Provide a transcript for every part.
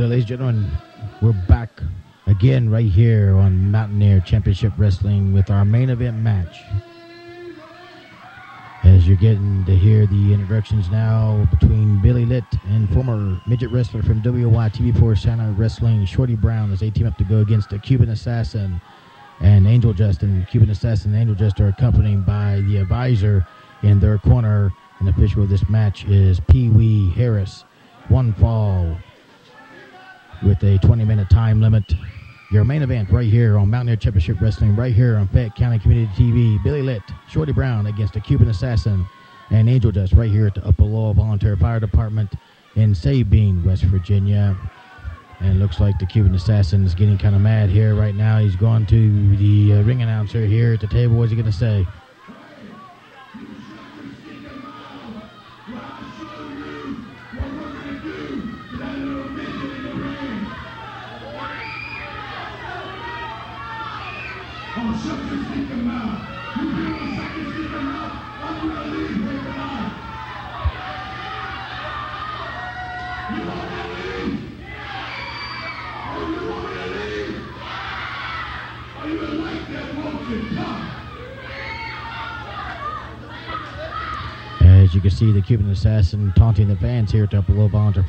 Hello, ladies and gentlemen. We're back again right here on Mountaineer Championship Wrestling with our main event match. As you're getting to hear the introductions now between Billy Litt and former midget wrestler from WOAY TV4 Santa Wrestling, Shorty Brown, as they team up to go against the Cuban Assassin and Angel Dust. Cuban Assassin and Angel Dust are accompanied by the advisor in their corner. And the official of this match is Pee Wee Harris. One fall with a 20 minute time limit. Your main event right here on Mountaineer Championship Wrestling, right here on Fayette County Community TV. Billy Litt, Shorty Brown against the Cuban Assassin and Angel Dust right here at the Upper Lowell Volunteer Fire Department in Sabine, West Virginia. And looks like the Cuban Assassin is getting kind of mad here right now. He's going to the uh, ring announcer here at the table. What's he going to say? As you can see, the Cuban assassin taunting the fans here at the Upper Lowell Volunteer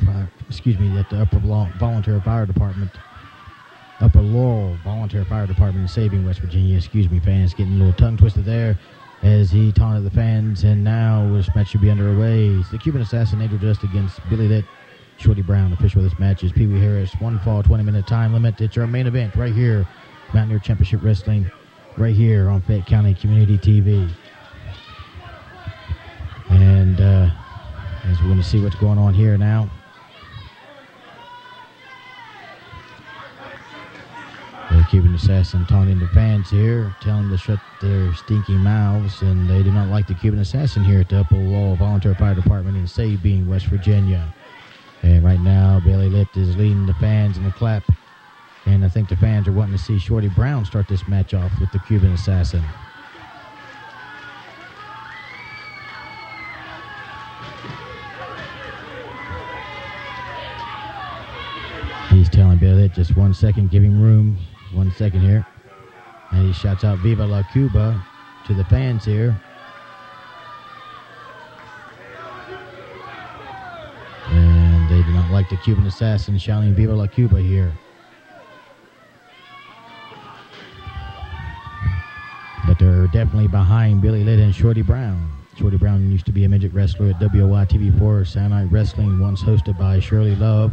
excuse me, at the Upper Law, Volunteer Fire Department, Upper Laurel Volunteer Fire Department in Sabine, West Virginia. Excuse me, fans, getting a little tongue twisted there as he taunted the fans. And now this match should be underway. The Cuban assassin Angel Dust against Billy Litt. Shorty Brown, official of this match is Pee Wee Harris. One fall, 20 minute time limit. It's our main event right here, Mountaineer Championship Wrestling, right here on Fayette County Community TV. And uh, as we're going to see what's going on here now. The Cuban assassin taunting the fans here, telling them to shut their stinky mouths, and they do not like the Cuban assassin here at the Upper Law Volunteer Fire Department in Sabine, West Virginia. And right now, Billy Litt is leading the fans in the clap, and I think the fans are wanting to see Shorty Brown start this match off with the Cuban assassin. He's telling Billy Litt just one second, give him room, one second here. And he shouts out Viva la Cuba to the fans here. And they do not like the Cuban assassin shouting Viva la Cuba here. Definitely behind Billy Litt and Shorty Brown. Shorty Brown used to be a midget wrestler at WOAY TV4 Sound Night Wrestling, once hosted by Shirley Love.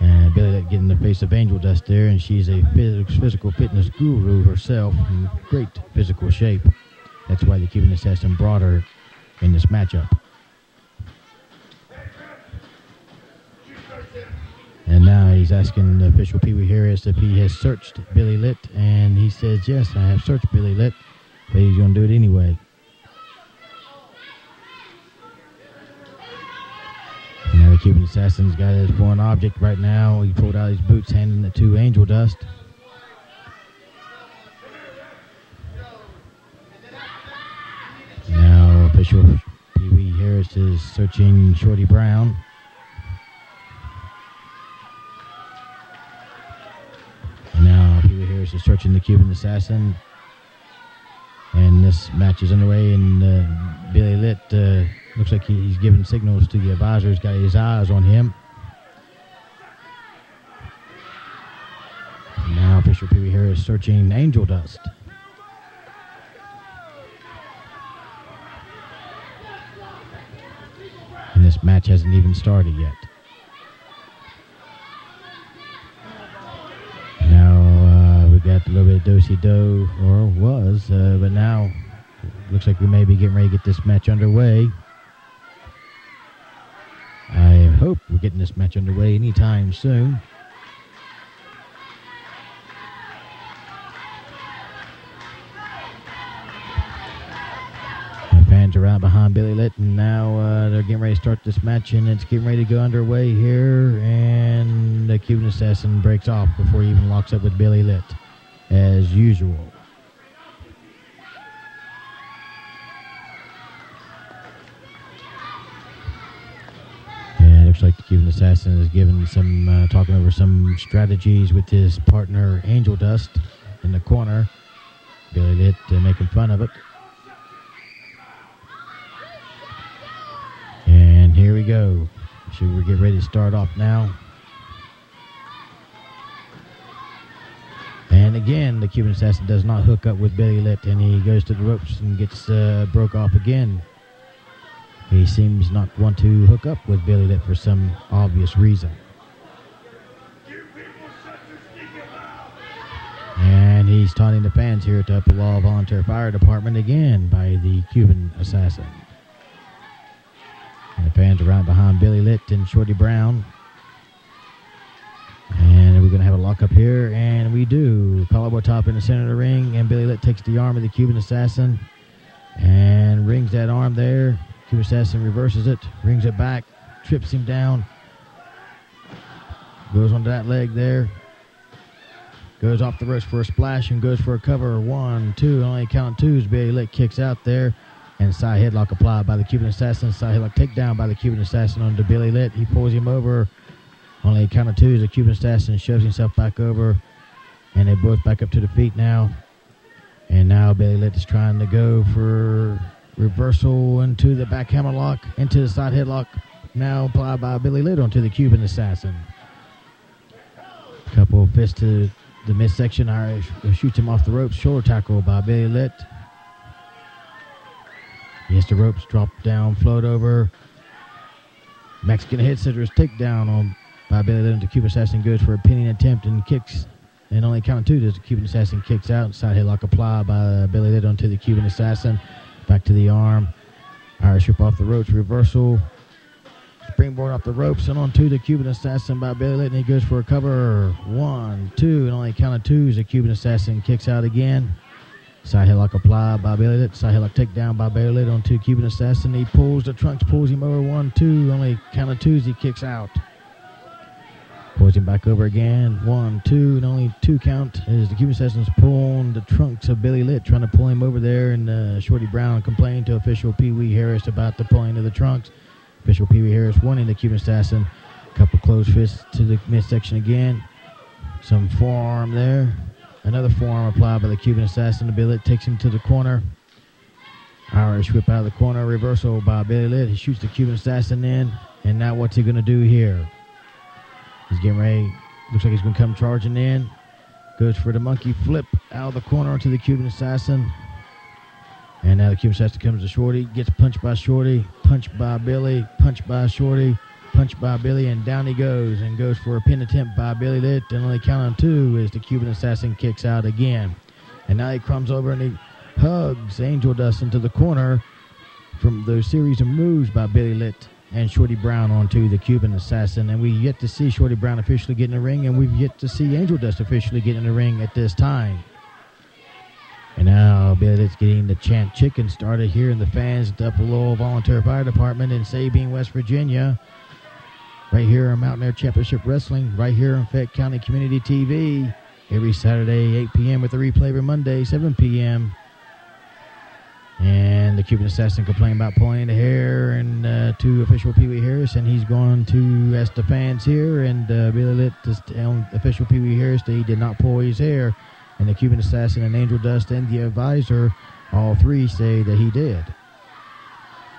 And Billy Litt getting the face of Angel Dust there, and she's a phys- physical fitness guru herself, in great physical shape. That's why the Cuban assassin brought her in this matchup. And now he's asking the official Pee Wee Harris if he has searched Billy Litt, and he says, Yes, I have searched Billy Litt, but he's going to do it anyway. Now the Cuban assassin's got his foreign object right now. He pulled out his boots, handing it to Angel Dust. Now official Pee Wee Harris is searching Shorty Brown. And now Pee Wee Harris is searching the Cuban assassin. And this match is underway, and uh, Billy Litt uh, looks like he's giving signals to the advisor. He's got his eyes on him. Now Fisher Pee Wee Harris searching Angel Dust. And this match hasn't even started yet. Do-si do, or was, uh, but now looks like we may be getting ready to get this match underway. I hope we're getting this match underway anytime soon. Fans are out behind Billy Litt, and now uh, they're getting ready to start this match, and it's getting ready to go underway here. And the Cuban Assassin breaks off before he even locks up with Billy Litt, as usual. And Looks like the Cuban Assassin is giving some, uh, talking over some strategies with his partner Angel Dust in the corner. Billy Litt uh, making fun of it. And here we go. Should we get ready to start off now? Again, the Cuban Assassin does not hook up with Billy Litt, and he goes to the ropes and gets uh, broke off again. He seems not want to hook up with Billy Litt for some obvious reason. And he's taunting the fans here at the Upper Volunteer Fire Department again by the Cuban Assassin. And the fans are right behind Billy Litt and Shorty Brown. A lockup here, and we do. Collarbone top in the center of the ring, and Billy Litt takes the arm of the Cuban Assassin and wrings that arm there. Cuban Assassin reverses it, brings it back, trips him down, goes onto that leg there, goes off the ropes for a splash and goes for a cover. One, two, only count twos. Billy Litt kicks out there, and side headlock applied by the Cuban Assassin. Side headlock takedown by the Cuban Assassin onto Billy Litt. He pulls him over. Only count of twos. The Cuban Assassin shoves himself back over, and they both back up to the feet now. And now Billy Litt is trying to go for Reversal into the back hammerlock, into the side headlock. Now applied by Billy Litt onto the Cuban Assassin. Couple of fists to the midsection. Irish shoots him off the ropes. Shoulder tackle by Billy Litt. Yes, the ropes drop down, float over. Mexican head scissors takedown on by Billy Litt. The Cuban Assassin goes for a pinning attempt and kicks. And only count two does the Cuban Assassin kicks out. Side headlock applied by Billy Litt onto the Cuban Assassin. Back to the arm. Irish whip off the ropes. Reversal. Springboard off the ropes and onto the Cuban Assassin by Billy Litt. And he goes for a cover. One, two, and only count of twos. The Cuban Assassin kicks out again. Side headlock applied by Billy Litt. Side headlock takedown by Billy Litt onto Cuban Assassin. He pulls the trunks, pulls him over. One, two, only count of twos. He kicks out. Him back over again. One, two, and only two count as the Cuban Assassin's pulling the trunks of Billy Litt, trying to pull him over there. And uh, Shorty Brown complaining to official Pee Wee Harris about the pulling of the trunks. Official Pee Wee Harris warning the Cuban Assassin. Couple closed fists to the midsection again. Some forearm there. Another forearm applied by the Cuban Assassin. The Billy Litt takes him to the corner. Irish whip out of the corner. Reversal by Billy Litt. He shoots the Cuban Assassin in. And now what's he going to do here? He's getting ready. Looks like he's going to come charging in. Goes for the monkey flip out of the corner onto the Cuban Assassin. And now the Cuban Assassin comes to Shorty. Gets punched by Shorty. Punched by Billy. Punched by Shorty. Punched by Billy. And down he goes. And goes for a pin attempt by Billy Litt. And only count on two as the Cuban Assassin kicks out again. And now he comes over and he hugs Angel Dust into the corner from the series of moves by Billy Litt and Shorty Brown onto the Cuban Assassin. And we've yet to see Shorty Brown officially get in the ring, and we've yet to see Angel Dust officially get in the ring at this time. And now Litt's getting the chant chicken started here in the fans at the Upper Lowell Volunteer Fire Department in Sabine, West Virginia. Right here on Mountaineer Championship Wrestling, right here on Fayette County Community TV, every Saturday, 8 p.m. with a replay every Monday, 7 p.m. And the Cuban Assassin complained about pulling the hair and uh, to official Pee Wee Harris, and he's going to ask the fans here. And uh, Billy Litt to tell official Pee Wee Harris that he did not pull his hair. And the Cuban Assassin and Angel Dust and the advisor, all three say that he did.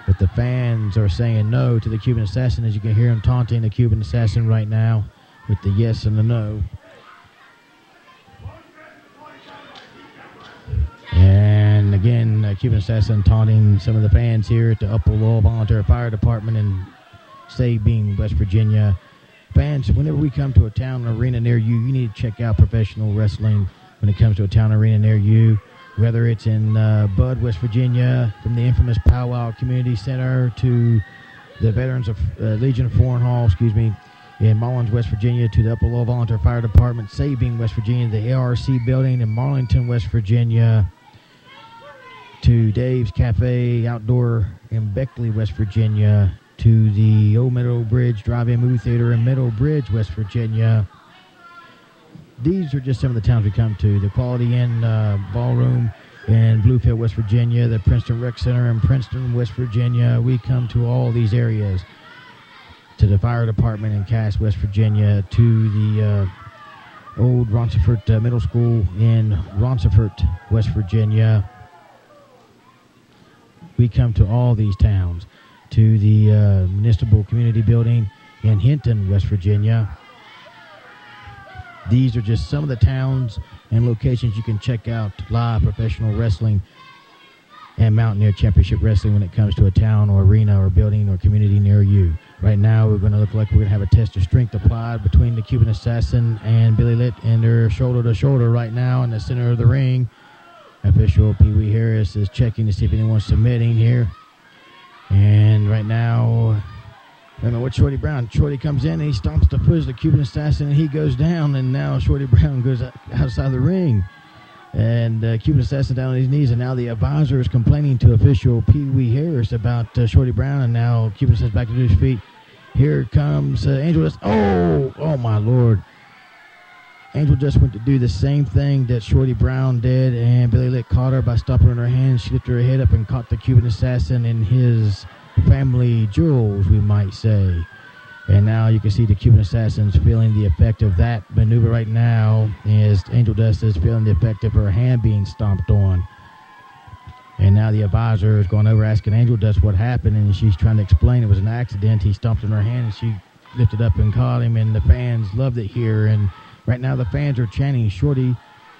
But the fans are saying no to the Cuban Assassin, as you can hear him taunting the Cuban Assassin right now with the yes and the no. Uh, Cuban Assassin taunting some of the fans here at the Upper Lowell Volunteer Fire Department in Sabine, West Virginia. Fans, whenever we come to a town arena near you, you need to check out professional wrestling when it comes to a town arena near you. Whether it's in uh, Bud, West Virginia, from the infamous Powwow Community Center to the Veterans of uh, Legion of Foreign Hall, excuse me, in Mullins, West Virginia, to the Upper Lowell Volunteer Fire Department, Sabine, West Virginia, the ARC building in Marlington, West Virginia, to Dave's Cafe Outdoor in Beckley, West Virginia, to the Old Meadow Bridge Drive-In Movie Theater in Meadow Bridge, West Virginia. These are just some of the towns we come to. The Quality Inn uh, Ballroom in Bluefield, West Virginia, the Princeton Rec Center in Princeton, West Virginia. We come to all these areas. to the fire department in Cass, West Virginia, to the uh, old Ronceverte uh, Middle School in Ronceverte, West Virginia. We come to all these towns, to the uh, Municipal Community Building in Hinton, West Virginia. These are just some of the towns and locations you can check out live professional wrestling and Mountaineer Championship Wrestling when it comes to a town or arena or building or community near you. Right now, we're going to look like we're going to have a test of strength applied between the Cuban Assassin and Billy Litt, and they're shoulder to shoulder right now in the center of the ring. Official Pee Wee Harris is checking to see if anyone's submitting here. And right now, I don't know what Shorty Brown. Shorty comes in and he stomps the foot of the Cuban Assassin and he goes down, and now Shorty Brown goes outside the ring. And uh, Cuban Assassin down on his knees, and now the advisor is complaining to official Pee Wee Harris about uh, Shorty Brown, and now Cuban Assassin back to his feet. Here comes uh, Angel Oh, oh my lord! Angel just went to do the same thing that Shorty Brown did, and Billy Litt caught her by stopping her hands. She lifted her head up and caught the Cuban Assassin in his family jewels, we might say. And now you can see the Cuban Assassins feeling the effect of that maneuver right now as Angel Dust is feeling the effect of her hand being stomped on. And now the advisor is going over asking Angel Dust what happened, and she's trying to explain it was an accident. He stomped in her hand, and she lifted up and caught him, and the fans loved it here. And right now the fans are chanting Shorty.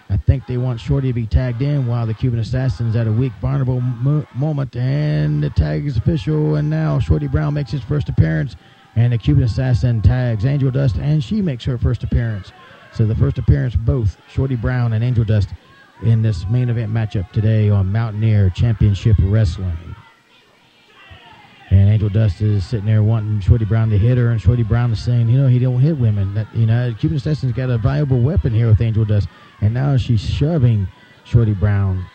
I think they want Shorty to be tagged in while the Cuban Assassin's at a weak, vulnerable mo- moment, and the tag is official. And now Shorty Brown makes his first appearance and the Cuban Assassin tags Angel Dust, and she makes her first appearance. So the first appearance, both Shorty Brown and Angel Dust, in this main event matchup today on Mountaineer Championship Wrestling. And Angel Dust is sitting there wanting Shorty Brown to hit her, and Shorty Brown is saying, you know, he don't hit women. That you know, Cuban Assassin's got a valuable weapon here with Angel Dust, and now she's shoving Shorty Brown,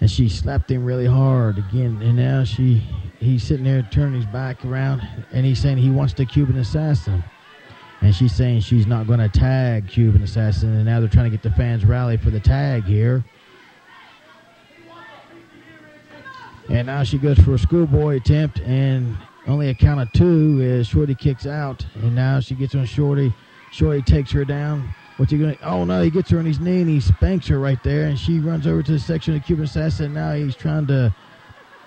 and she slapped him really hard again, and now she he's sitting there turning his back around and he's saying he wants the Cuban assassin. And she's saying she's not going to tag Cuban assassin. And now they're trying to get the fans rally for the tag here. And now she goes for a schoolboy attempt and only a count of two as Shorty kicks out. And now she gets on Shorty. Shorty takes her down. What's he going to? Oh no, he gets her on his knee and he spanks her right there. And she runs over to the section of Cuban assassin. Now he's trying to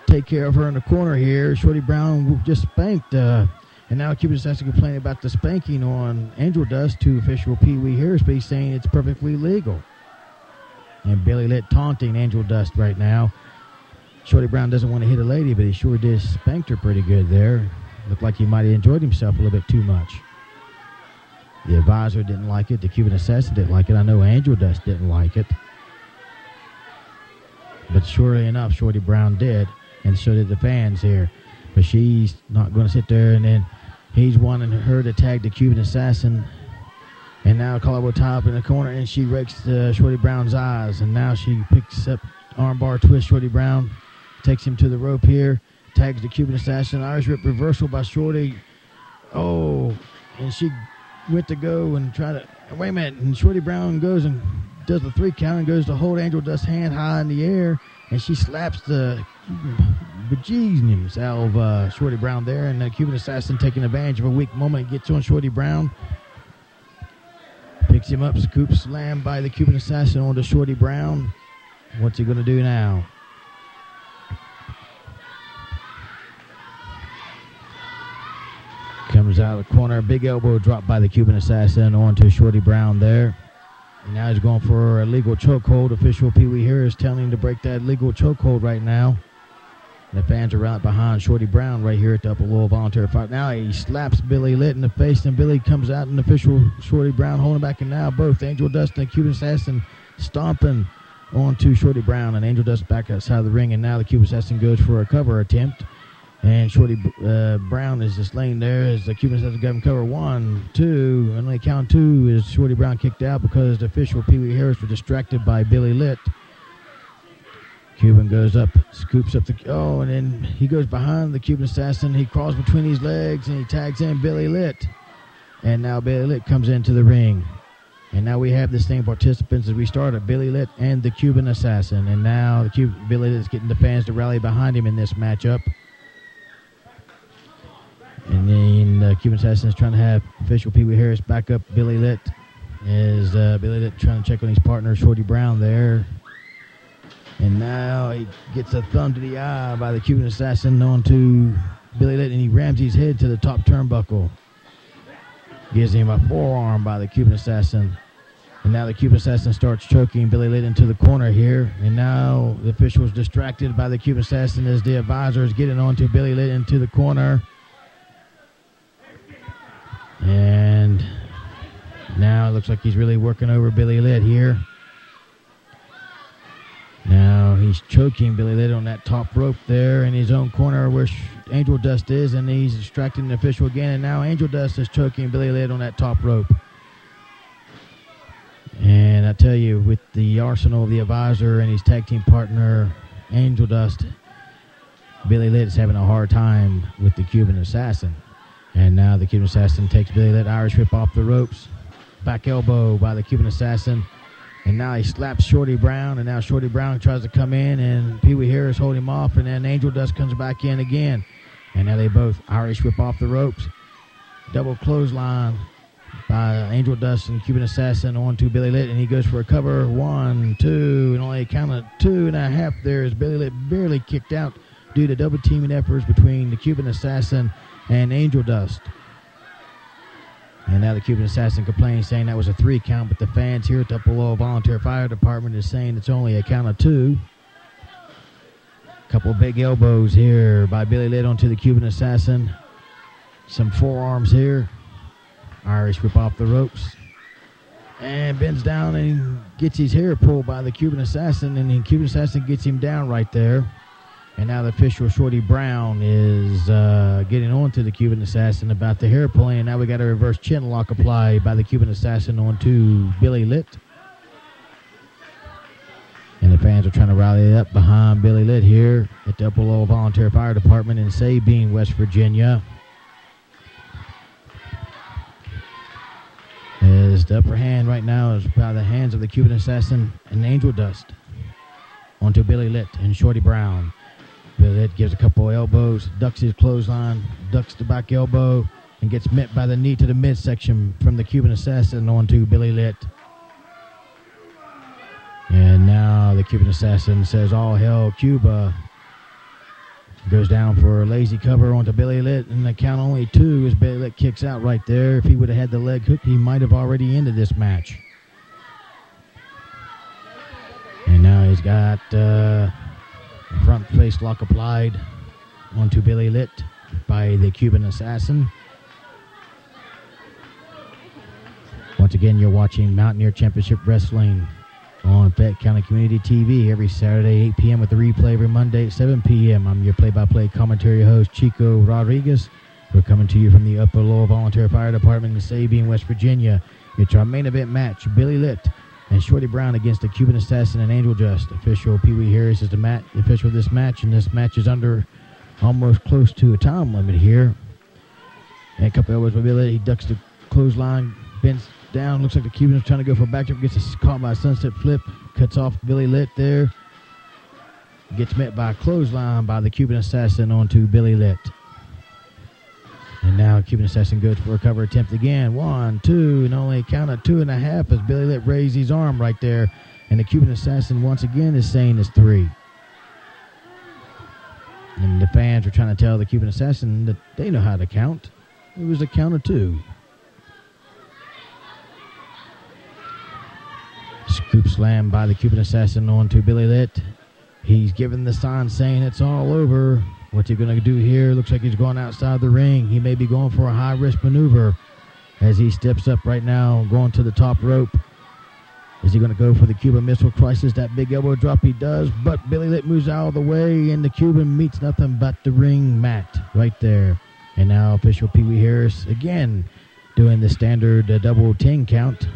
take care of her in the corner here. Shorty Brown just spanked, uh, and now Cuban has complaining about the spanking on Angel Dust to official Pee Wee Harris, but he's saying it's perfectly legal. And Billy Litt taunting Angel Dust right now. Shorty Brown doesn't want to hit a lady, but he sure did spanked her pretty good there. Looked like he might have enjoyed himself a little bit too much. The advisor didn't like it. The Cuban assassin didn't like it. I know Angel Dust didn't like it. But surely enough, Shorty Brown did and so did the fans here. But she's not going to sit there, and then he's wanting her to tag the Cuban assassin. And now Colorado top in the corner, and she rakes uh, Shorty Brown's eyes. And now she picks up armbar twist Shorty Brown, takes him to the rope here, tags the Cuban assassin. Irish whip reversal by Shorty. Oh, and she went to go and try to wait a minute. And Shorty Brown goes and does the three count and goes to hold Angel Dust's hand high in the air, and she slaps the bejesus out of uh, Shorty Brown there, and the Cuban Assassin taking advantage of a weak moment gets on Shorty Brown. Picks him up, scoop slam by the Cuban Assassin onto Shorty Brown. What's he going to do now? Comes out of the corner, big elbow dropped by the Cuban Assassin onto Shorty Brown there. And now he's going for a legal chokehold. Official Pee Wee Harris telling him to break that legal chokehold right now. The fans are right behind Shorty Brown right here at the Upper Louisville Volunteer Fight. Now he slaps Billy Litt in the face, and Billy comes out and official Shorty Brown holding back, and now both Angel Dust and Cuban Assassin stomping onto Shorty Brown, and Angel Dust back outside the ring, and now the Cuban Assassin goes for a cover attempt. And Shorty uh, Brown is just laying there as the Cuban Assassin got him cover one, two, and only count two is Shorty Brown kicked out because the official Pee Wee Harris was distracted by Billy Litt. Cuban goes up, scoops up the oh, and then he goes behind the Cuban assassin. He crawls between his legs and he tags in Billy Litt. And now Billy Litt comes into the ring. And now we have the same participants as we started, Billy Litt and the Cuban assassin. And now the Cuban, Billy Litt is getting the fans to rally behind him in this matchup. And then the Cuban Assassin is trying to have official Pee Wee Harris back up Billy Litt. Is uh, Billy Litt trying to check on his partner, Shorty Brown, there. And now he gets a thumb to the eye by the Cuban Assassin onto Billy Litt, and he rams his head to the top turnbuckle. Gives him a forearm by the Cuban Assassin. And now the Cuban Assassin starts choking Billy Litt into the corner here. And now the official is distracted by the Cuban Assassin as the advisor is getting onto Billy Litt into the corner. And now it looks like he's really working over Billy Litt here. Now he's choking Billy Litt on that top rope there in his own corner where Angel Dust is, and he's distracting the official again. And now Angel Dust is choking Billy Litt on that top rope. And I tell you, with the arsenal of the advisor and his tag team partner, Angel Dust, Billy Litt is having a hard time with the Cuban Assassin. And now the Cuban Assassin takes Billy Litt Irish whip off the ropes. Back elbow by the Cuban Assassin. And now he slaps Shorty Brown, and now Shorty Brown tries to come in, and Pee Wee Harris hold him off, and then Angel Dust comes back in again. And now they both Irish whip off the ropes. Double clothesline by Angel Dust and Cuban Assassin onto Billy Litt, and he goes for a cover. One, two, and only a count of two and a half there as Billy Litt barely kicked out due to double teaming efforts between the Cuban Assassin and Angel Dust. And now the Cuban Assassin complains, saying that was a three count, but the fans here at the Upper Volunteer Fire Department is saying it's only a count of two. A Couple big elbows here by Billy Litt onto the Cuban Assassin. Some forearms here. Irish whip off the ropes. And bends down and gets his hair pulled by the Cuban Assassin, and the Cuban Assassin gets him down right there. And now the official Shorty Brown is uh, getting on to the Cuban Assassin about the hair pulling. And now we got a reverse chin lock applied by the Cuban Assassin onto Billy Litt. And the fans are trying to rally up behind Billy Litt here at the Upper Lowell Volunteer Fire Department in Sabine, West Virginia. As the upper hand right now is by the hands of the Cuban Assassin and Angel Dust onto Billy Litt and Shorty Brown. Billy Litt gives a couple elbows, ducks his clothesline, ducks the back elbow, and gets met by the knee to the midsection from the Cuban Assassin onto Billy Litt. And now the Cuban Assassin says, All hell, Cuba. Goes down for a lazy cover onto Billy Litt, and the count only two as Billy Litt kicks out right there. If he would have had the leg hook, he might have already ended this match. And now he's got uh, front face lock applied onto Billy Lit by the Cuban Assassin. Once again, you're watching Mountaineer Championship Wrestling on Fayette County Community TV every Saturday, 8 p.m. with the replay every Monday at 7 p.m. I'm your play-by-play commentary host, Chico Rodriguez. We're coming to you from the Upper Lowell Volunteer Fire Department in Sabine, West Virginia. It's our main event match, Billy Litt and Shorty Brown against the Cuban Assassin and Angel Dust. Official Pee Wee Harris is the, mat, the official of this match, and this match is under almost close to a time limit here. And a couple elbows by Billy. He ducks the clothesline, bends down. Looks like the Cuban is trying to go for a backdrop. Gets caught by a sunset flip. Cuts off Billy Litt there. Gets met by a clothesline by the Cuban Assassin onto Billy Litt. And now Cuban Assassin goes for a cover attempt again. One, two, and only count of two and a half as Billy Litt raised his arm right there. And the Cuban Assassin once again is saying it's three. And the fans are trying to tell the Cuban Assassin that they know how to count. It was a count of two. Scoop slam by the Cuban Assassin onto Billy Litt. He's giving the sign saying it's all over. What's he going to do here? Looks like he's going outside the ring. He may be going for a high risk maneuver as he steps up right now, going to the top rope. Is he going to go for the Cuban missile crisis? That big elbow drop he does, but Billy Litt moves out of the way, and the Cuban meets nothing but the ring mat right there. And now official Pee Wee Harris again doing the standard uh, double 10 count.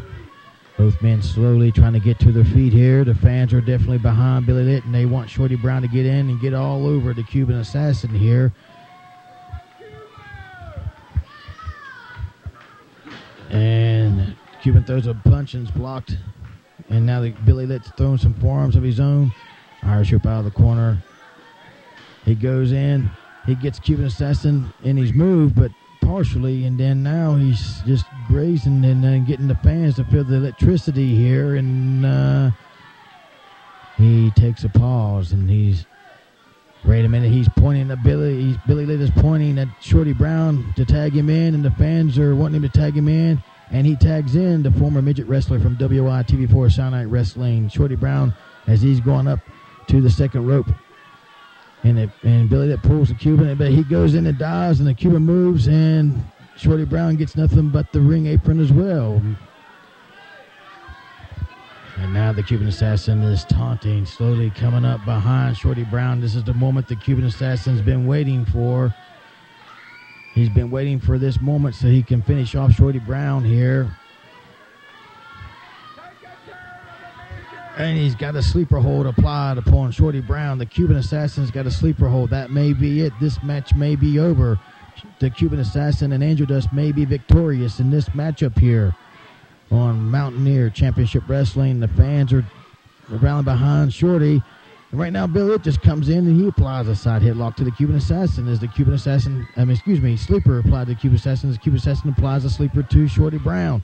Both men slowly trying to get to their feet here. The fans are definitely behind Billy Litt, and they want Shorty Brown to get in and get all over the Cuban assassin here. And Cuban throws a punch and it's blocked. And now the Billy Litt's throwing some forearms of his own. Irish whip out of the corner. He goes in. He gets Cuban assassin in his move, but partially, and then now he's just grazing and uh, getting the fans to feel the electricity here. And uh, he takes a pause and he's wait a minute. He's pointing at Billy. He's Billy Litt is pointing at Shorty Brown to tag him in, and the fans are wanting him to tag him in. And he tags in the former midget wrestler from WOAY TV4 Sound Night Wrestling, Shorty Brown, as he's going up to the second rope. And it, and Billy that pulls the Cuban, but he goes in and dives, and the Cuban moves, and Shorty Brown gets nothing but the ring apron as well. And now the Cuban Assassin is taunting, slowly coming up behind Shorty Brown. This is the moment the Cuban Assassin's been waiting for. He's been waiting for this moment so he can finish off Shorty Brown here. And he's got a sleeper hold applied upon Shorty Brown. The Cuban Assassin's got a sleeper hold. That may be it. This match may be over. The Cuban Assassin and Angel Dust may be victorious in this matchup here on Mountaineer Championship Wrestling. The fans are rallying behind Shorty. And right now, Billy Litt just comes in and he applies a side headlock to the Cuban Assassin. As the Cuban Assassin, I mean, excuse me, Sleeper applied to the Cuban Assassin. As the Cuban Assassin applies a sleeper to Shorty Brown.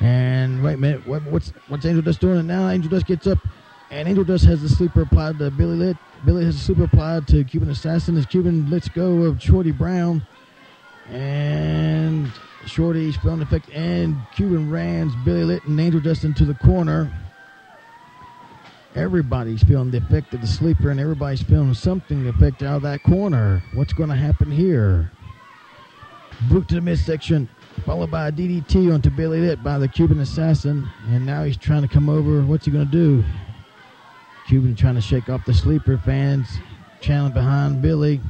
And wait a minute, what, what's what's Angel Dust doing And now? Angel Dust gets up, and Angel Dust has the sleeper applied to Billy Litt. Billy has a sleeper applied to Cuban Assassin. As Cuban lets go of Shorty Brown, and Shorty's feeling the effect, and Cuban Rams, Billy Litt, and Angel Dust into the corner. Everybody's feeling the effect of the sleeper, and everybody's feeling something the effect out of that corner. What's going to happen here? Boot to the midsection, followed by a DDT onto Billy Litt by the Cuban Assassin, and now he's trying to come over. What's he going to do? Cuban trying to shake off the sleeper fans, channeling behind Billy.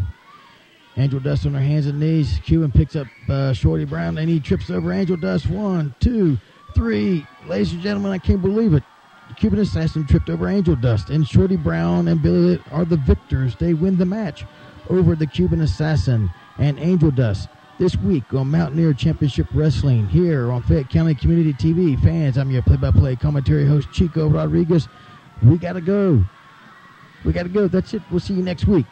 Angel Dust on her hands and knees. Cuban picks up uh, Shorty Brown and he trips over Angel Dust. One, two, three. Ladies and gentlemen, I can't believe it. The Cuban Assassin tripped over Angel Dust, and Shorty Brown and Billy are the victors. They win the match over the Cuban Assassin and Angel Dust this week on Mountaineer Championship Wrestling here on Fayette County Community TV. Fans, I'm your play by play commentary host, Chico Rodriguez. We got to go. We got to go. That's it. We'll see you next week.